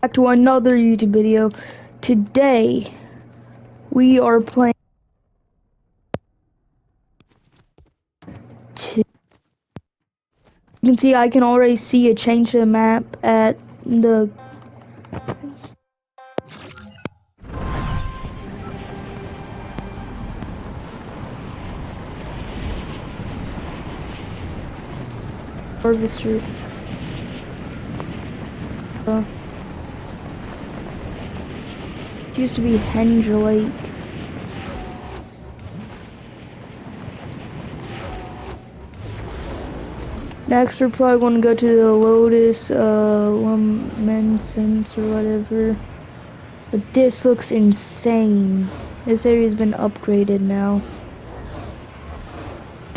back to another YouTube video. Today, we are playing. You can see I can already see a change to the map at the. Harvester. Uh, used to be Henge Lake. Next, we're probably going to go to the Lotus uh, Luminescence or whatever. But this looks insane. This area's been upgraded now.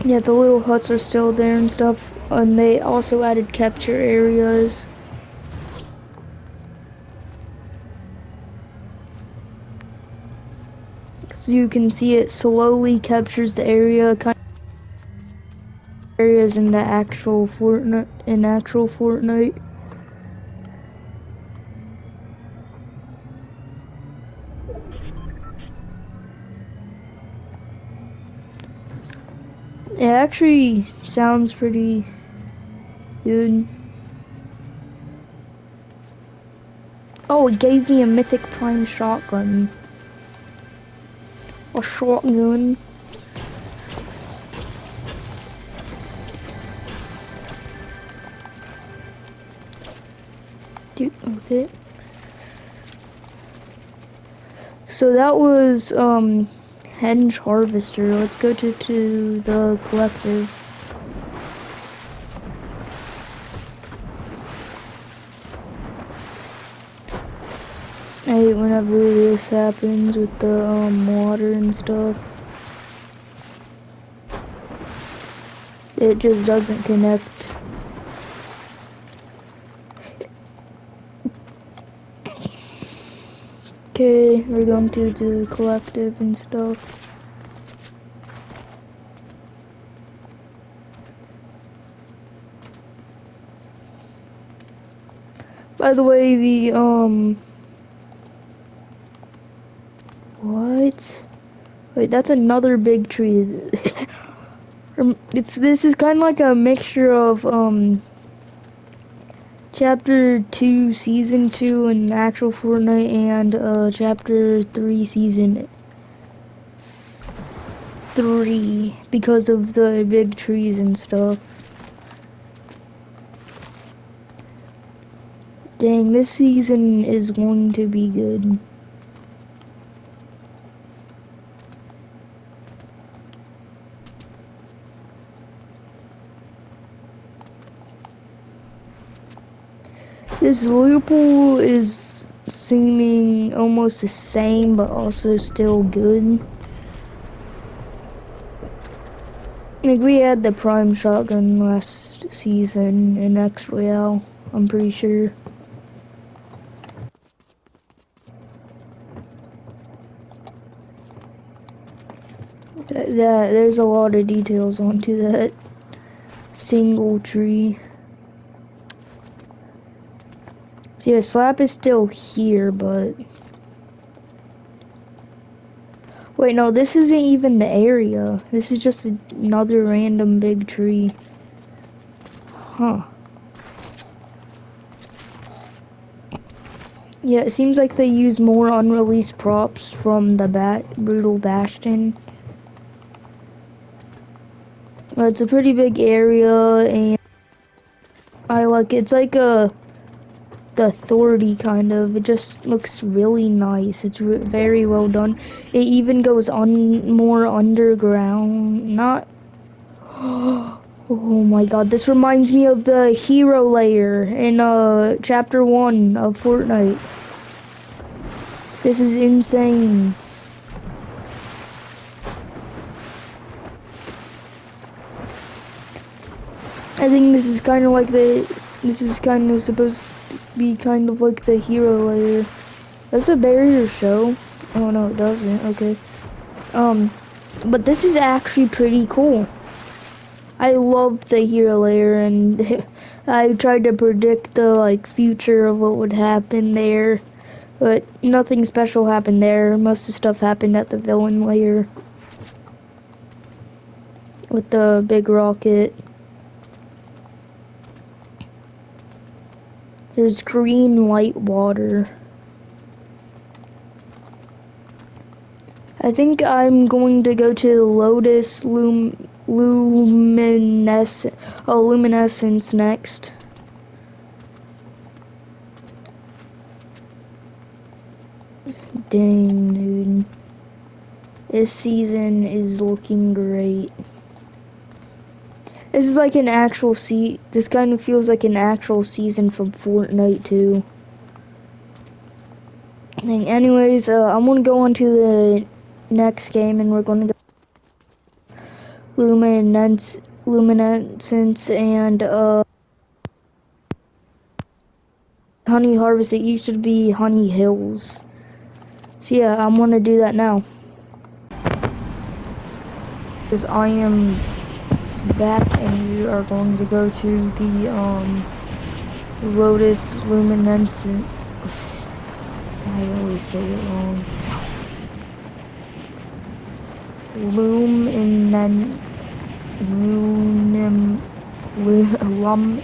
Yeah, the little huts are still there and stuff. And they also added capture areas. You can see it slowly captures the area kind of areas in the actual Fortnite in actual Fortnite. It actually sounds pretty good. Oh, it gave me a Mythic Prime shotgun. A shotgun. Dude, okay. So that was, um, Henge Harvester. Let's go to, to the collective. I hate whenever this happens with the um, water and stuff. It just doesn't connect. Okay, we're going to the collective and stuff. By the way, the, um, what? Wait, that's another big tree. Um, it's, this is kind of like a mixture of, um, chapter 2 season 2 and actual Fortnite and uh, chapter 3 season 3 because of the big trees and stuff. Dang, this season is going to be good. This loot pool is seeming almost the same, but also still good. Like we had the prime shotgun last season in X Royale, I'm pretty sure. That, that there's a lot of details onto that single tree. So yeah, Slap is still here, but... Wait, no, this isn't even the area. This is just another random big tree. Huh. Yeah, it seems like they use more unreleased props from the Bat Brutal Bastion. It's a pretty big area, and I like it's like a the authority kind of. It just looks really nice. It's very well done. It even goes on more underground. Not oh my god this reminds me of the hero lair in uh chapter one of fortnite. This is insane. I think this is kind of like the this is kind of supposed be kind of like the hero lair. Does the barrier show? Oh no, it doesn't. Okay. Um, but this is actually pretty cool. I love the hero lair, and I tried to predict the like future of what would happen there, but nothing special happened there. Most of the stuff happened at the villain lair with the big rocket. There's green light water. I think I'm going to go to Lotus Lum Luminescence. Oh, Luminescence next. Dang, dude. This season is looking great. This is like an actual se- This kind of feels like an actual season from Fortnite too. And anyways, uh, I'm gonna go on to the next game and we're to go luminance luminescence and uh honey harvest it used to be honey hills so yeah i'm to do that now because i am back and you are going to go to the um lotus luminescent i always say it wrong luminance lunim lum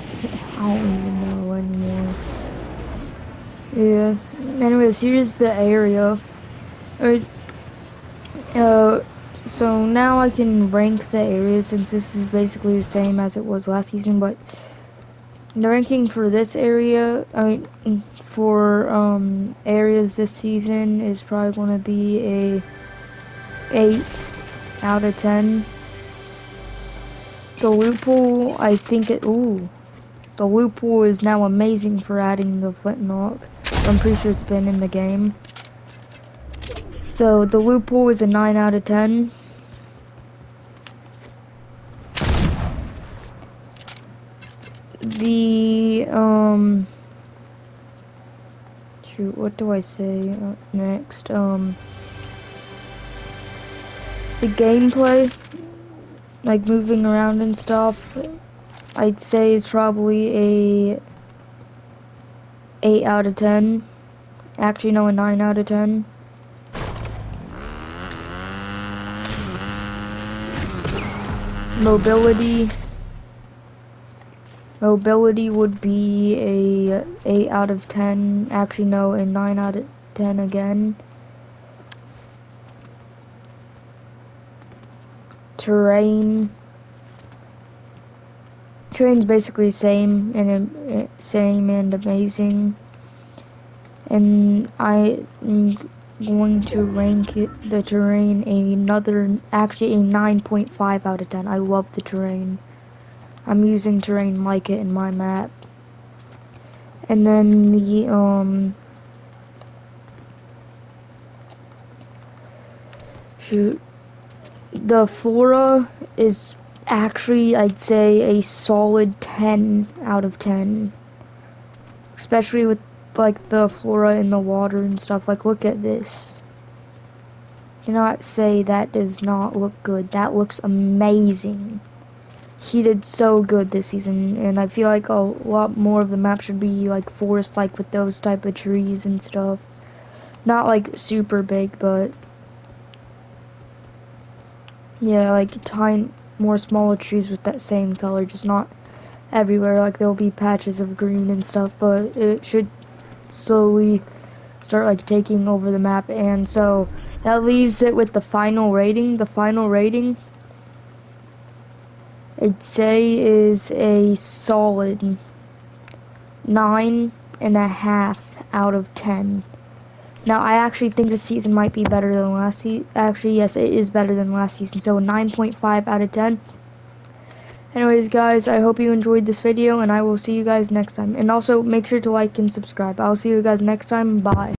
I don't even know anymore. Yeah. Anyways, here's the area. Alright. Uh so now I can rank the area since this is basically the same as it was last season, but the ranking for this area, I mean, for um, areas this season is probably going to be a 8 out of 10. The loot pool, I think it, ooh. The loot pool is now amazing for adding the flintlock. I'm pretty sure it's been in the game. So the loot pool is a 9 out of 10. The, um, shoot, what do I say uh, next? Um, the gameplay, like moving around and stuff, I'd say is probably a 8 out of 10. Actually, no, a 9 out of 10. Mobility. Mobility would be a 8 out of 10. Actually, no, a 9 out of 10 again. terrain. Terrain's basically same and same and amazing. And I going to rank it, the terrain another, actually a 9.5 out of 10. I love the terrain. I'm using terrain like it in my map. And then the, um, shoot, the flora is actually, I'd say, a solid 10 out of 10. Especially with, like, the flora in the water and stuff. Like, look at this. Cannot say that does not look good. That looks amazing. He did so good this season, and I feel like a lot more of the map should be, like, forest-like with those type of trees and stuff. Not, like, super big, but yeah, like tiny, more smaller trees with that same color, just not everywhere. Like there'll be patches of green and stuff, but it should slowly start like taking over the map. And so that leaves it with the final rating. The final rating, I'd say, is a solid nine and a half out of ten. Now, I actually think this season might be better than last season. Actually, yes, it is better than last season. So, 9.5 out of 10. Anyways, guys, I hope you enjoyed this video, and I will see you guys next time. And also, make sure to like and subscribe. I'll see you guys next time. Bye.